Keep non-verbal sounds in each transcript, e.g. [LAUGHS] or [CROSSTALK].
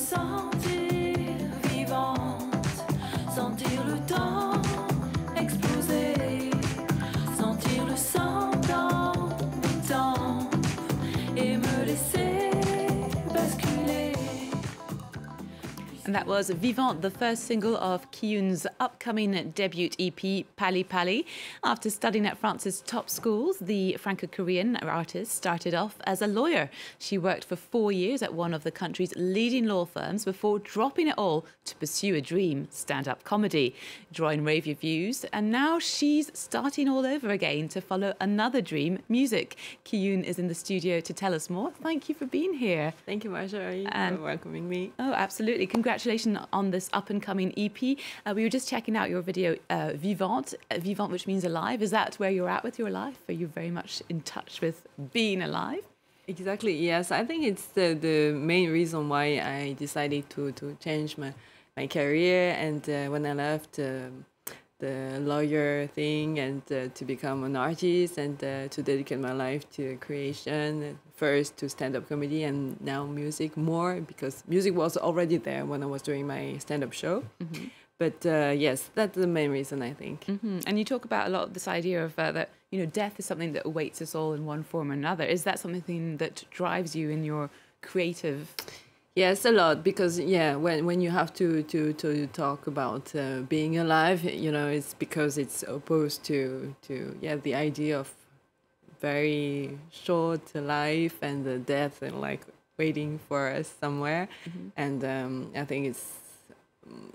sentir vivante, sentir le temps exploser, And that was Vivant, the first single of Kee-Yoon's upcoming debut EP, Palli Palli. After studying at France's top schools, the Franco Korean artist started off as a lawyer. She worked for four years at one of the country's leading law firms before dropping it all to pursue a dream stand up comedy, drawing rave reviews. And now she's starting all over again to follow another dream music. Kee-Yoon is in the studio to tell us more. Thank you for being here. Thank you, Marjorie, And- for welcoming me. Oh, absolutely. Congratulations on this up and coming EP. Uh, we were just checking out your video, uh, Vivante, uh, Vivante, which means alive. Is that where you're at with your life? Are you very much in touch with being alive? Exactly, yes. I think it's the, the main reason why I decided to, to change my, my career. And uh, when I left um the lawyer thing and uh, to become an artist and uh, to dedicate my life to creation, first to stand up comedy and now music more because music was already there when I was doing my stand up show. But uh, yes, that's the main reason I think. hmm And you talk about a lot of this idea of uh, that, you know, death is something that awaits us all in one form or another. Is that something that drives you in your creative? Yes, a lot because yeah, when when you have to to to talk about uh, being alive, you know, it's because it's opposed to to yeah the idea of very short life and the death and like waiting for us somewhere, and um, I think it's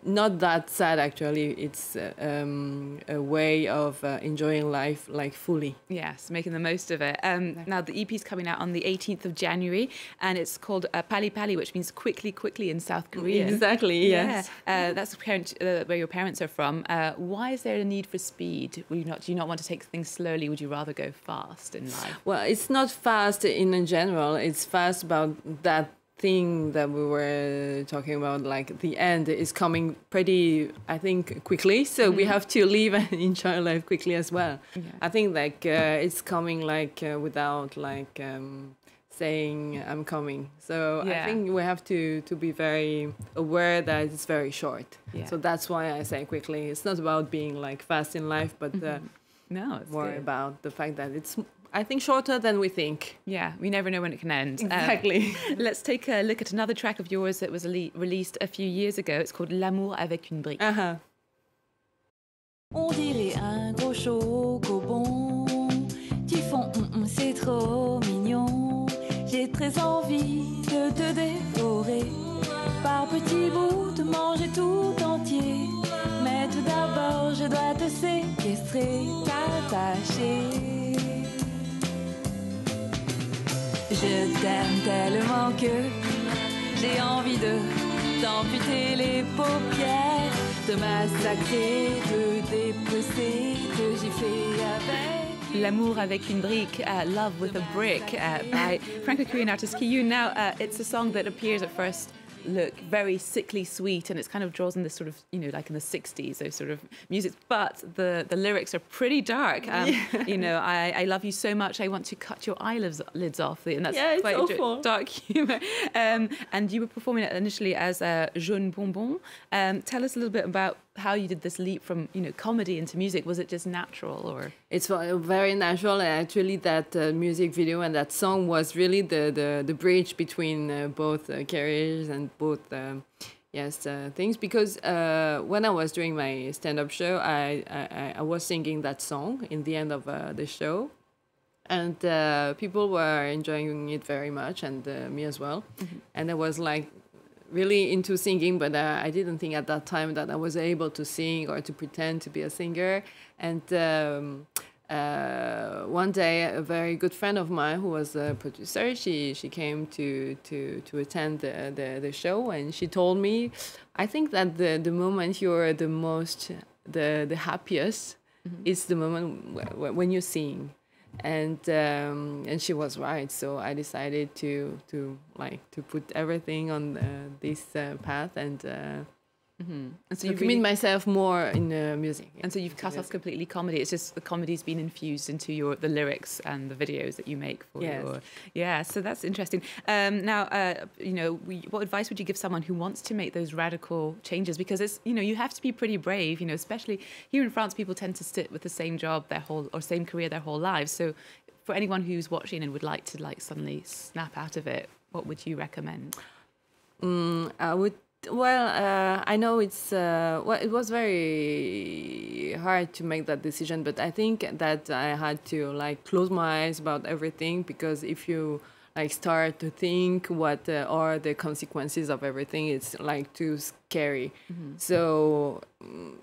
not that sad actually. It's uh, um, a way of uh, enjoying life like fully. Yes, making the most of it. Um, now, the EP is coming out on the 18th of January and it's called uh, Palli Palli, which means quickly, quickly in South korea Exactly. Yes. Yeah, uh, that's parent, uh, where your parents are from. Uh, why is there a need for speed? Will you not, do you not want to take things slowly? Would you rather go fast in life? Well, it's not fast in general. It's fast about that thing that we were talking about. Like the end is coming pretty, I think, quickly. So we have to live and [LAUGHS] enjoy life quickly as well. Yeah. I think like uh, it's coming like uh, without like um, saying I'm coming. So Yeah. I think we have to to be very aware that it's very short. Yeah. So that's why I say quickly. It's not about being like fast in life, but uh, [LAUGHS] No, it's more good. about the fact that it's I think shorter than we think. Yeah, we never know when it can end. Um, Exactly. [LAUGHS] let's take a look at another track of yours that was rele- released a few years ago. It's called L'amour avec une brique. Uh-huh. On dirait un gros chocobon qui font hum, hum, c'est trop mignon. J'ai très envie de te dévorer par petits bouts, de manger tout entier. Mais tout d'abord, je dois te séquestrer, t'attacher. Je t'aime tellement que j'ai envie de t'amputer les paupières, de massacrer, de dépecer, de gifler avec. L'amour avec une brique, uh, Love with a Brick uh, by Franco-Korean artist Kiyoon. Now, uh, it's a song that appears at first look very sickly sweet and it's kind of draws in this sort of, you know, like in the 60s, those sort of music. But the, the lyrics are pretty dark. [LAUGHS] Um, You know, I, I love you so much, I want to cut your eyelids lids off. And that's Yeah, quite awful. dark humour. Um, and you were performing it initially as uh, Jaune Bonbon. Um, tell us a little bit about how you did this leap from, you know, comedy into music. Was it just natural or... It's very natural. And actually, that uh, music video and that song was really the, the, the bridge between uh, both uh, careers and both, um, yes, uh, things. Because uh, when I was doing my stand up show, I, I, I was singing that song in the end of uh, the show. And uh, people were enjoying it very much, and uh, me as well. And I was like, really into singing, but uh, I didn't think at that time that I was able to sing or to pretend to be a singer. And um, uh, one day, a very good friend of mine who was a producer, she she came to to to attend the, the, the show, and she told me, I think that the the moment you're the most the the happiest is the moment wh- wh- when you sing and um, and she was right. So I decided to to like to put everything on uh, this uh, path, and uh, Mm-hmm. And so you commit really, myself more in uh, music. And so you've cut music. off completely comedy. It's just the comedy's been infused into your the lyrics and the videos that you make for yes. your yeah. So that's interesting. Um, now, uh, you know, we, what advice would you give someone who wants to make those radical changes? Because it's you know you have to be pretty brave. You know, especially here in France, people tend to sit with the same job their whole or same career their whole lives. So for anyone who's watching and would like to like suddenly snap out of it, what would you recommend? Mm, I would well, uh, I know it's uh, well. It was very hard to make that decision, but I think that I had to like close my eyes about everything because if you like start to think what uh, are the consequences of everything, it's like too scary. Mm-hmm. So um,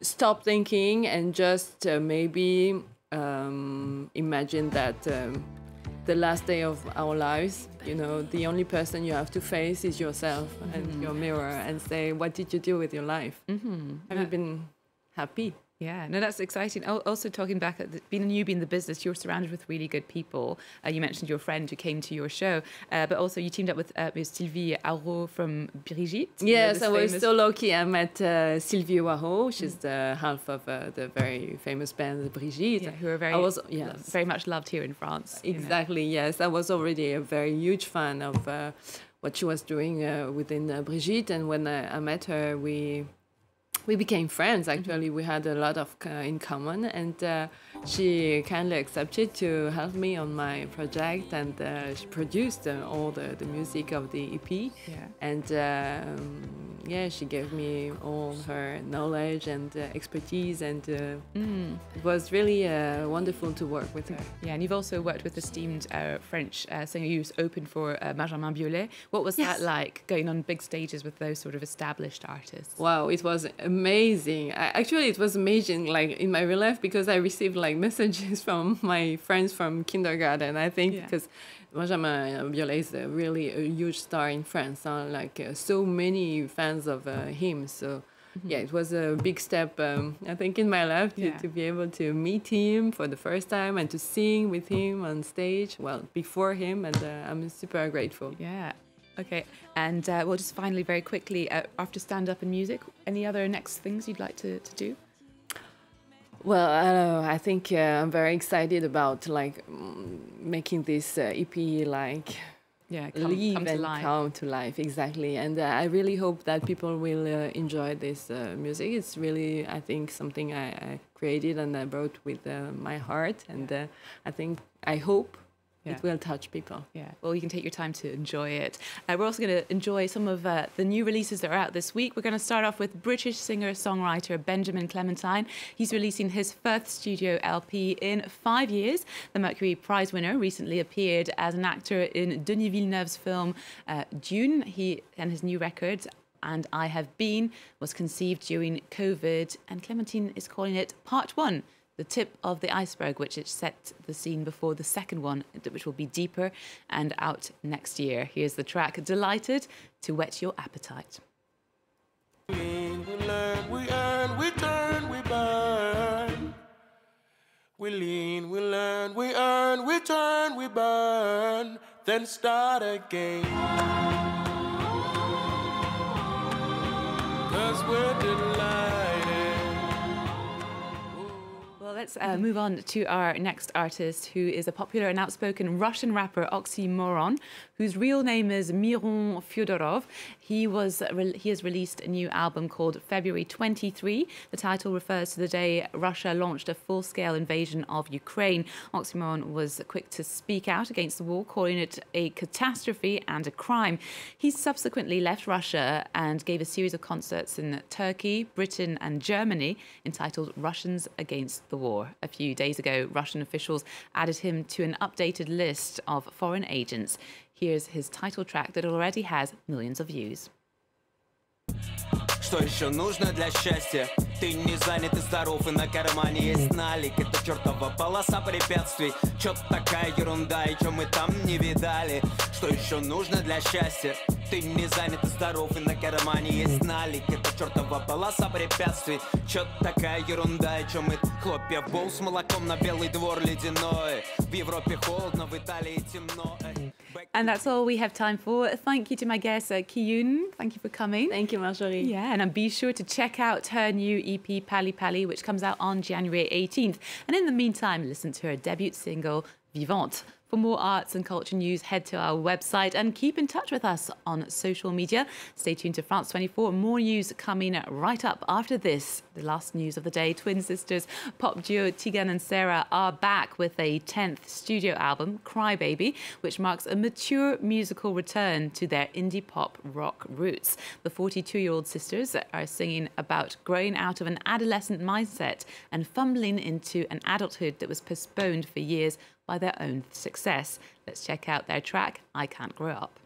stop thinking and just uh, maybe um, imagine that. Um, the last day of our lives, you know, the only person you have to face is yourself mm-hmm. and your mirror and say, what did you do with your life? Mm-hmm. Have you been happy? Yeah, no, that's exciting. Also, talking back at the, being a newbie in the business, you're surrounded with really good people. Uh, you mentioned your friend who came to your show, uh, but also you teamed up with, uh, with Sylvie Hoarau from Brigitte. Yes, I was so lucky. I met uh, Sylvie Hoarau. She's mm. the half of uh, the very famous band Brigitte, yeah, who are very, was, yes. very much loved here in France. Exactly. You know. Yes, I was already a very huge fan of uh, what she was doing within Brigitte, and when I met her, we we became friends actually. We had a lot of uh, in common, and uh, she kindly accepted to help me on my project, and uh, she produced uh, all the, the music of the EP. Yeah. And um, yeah, she gave me all her knowledge and uh, expertise, and uh, mm. it was really wonderful to work with her. Yeah, and you've also worked with esteemed French singer. You opened for Benjamin Biolay. What was yes. that like, going on big stages with those sort of established artists? Wow, it was amazing. I, actually, it was amazing, like in my real life, because I received like [LAUGHS] messages from my friends from kindergarten. I think yeah. because Benjamin Biolay is a really a huge star in France. Huh? Like uh, so many fans of uh, him. So. Mm-hmm. Yeah, it was a big step, um, I think, in my life to, yeah. to be able to meet him for the first time and to sing with him on stage. Well, before him, and uh, I'm super grateful. Yeah, Okay, and uh, well, just finally, very quickly, uh, after stand up and music, any other next things you'd like to, to do? Well, I know. I think uh, I'm very excited about like making this uh, EP like yeah come, live come and life. come to life exactly. And uh, I really hope that people will uh, enjoy this music. It's really, I think, something I, I created and I wrote with my heart, and I think I hope yeah. it will touch people. Yeah, well, you can take your time to enjoy it. Uh, we're also going to enjoy some of uh, the new releases that are out this week. We're going to start off with British singer songwriter Benjamin Clementine. He's releasing his first studio LP in five years. The Mercury Prize winner recently appeared as an actor in Denis Villeneuve's film uh, Dune. He and his new record and I Have Been was conceived during COVID, and Clementine is calling it Part One the tip of the iceberg, which it set the scene before the second one, which will be deeper and out next year. Here's the track Delighted to whet your appetite. We learn, we earn, we turn, we burn. We lean, we learn, we earn, we turn, we burn, then start again. Cause we're delighted let's uh, move on to our next artist, who is a popular and outspoken Russian rapper, Oxxxymiron, whose real name is Miron Fyodorov. He was he has released a new album called February 23. The title refers to the day Russia launched a full-scale invasion of Ukraine. Oxxxymiron was quick to speak out against the war, calling it a catastrophe and a crime. He subsequently left Russia and gave a series of concerts in Turkey, Britain, and Germany entitled Russians Against the War A few days ago, Russian officials added him to an updated list of foreign agents. Here's his title track that already has millions of views. Что еще нужно для счастья? Ты не занят и здоров, и на кармане есть налик Это чертова полоса препятствий Чё такая ерунда, и чё мы там не видали Что еще нужно для счастья? ты не занят и здоров, и на кармане есть налик Это чертова полоса препятствий, чё такая ерунда, и чё мы хлопья с молоком на белый двор ледяной В Европе холодно, в Италии темно And that's all we have time for. Thank you to my guest, uh, Kee-Yoon. Thank you for coming. Thank you, Marjorie. Yeah, and uh, be sure to check out her new EP, Palli Palli, which comes out on January 18th. And in the meantime, listen to her debut single, Vivante. For more arts and culture news, head to our website and keep in touch with us on social media. Stay tuned to France 24. More news coming right up after this. The last news of the day twin sisters pop duo Tegan and Sara are back with a 10th studio album, Cry Baby, which marks a mature musical return to their indie pop rock roots. The 42 year old sisters are singing about growing out of an adolescent mindset and fumbling into an adulthood that was postponed for years by their own success. Let's check out their track, I Can't Grow Up.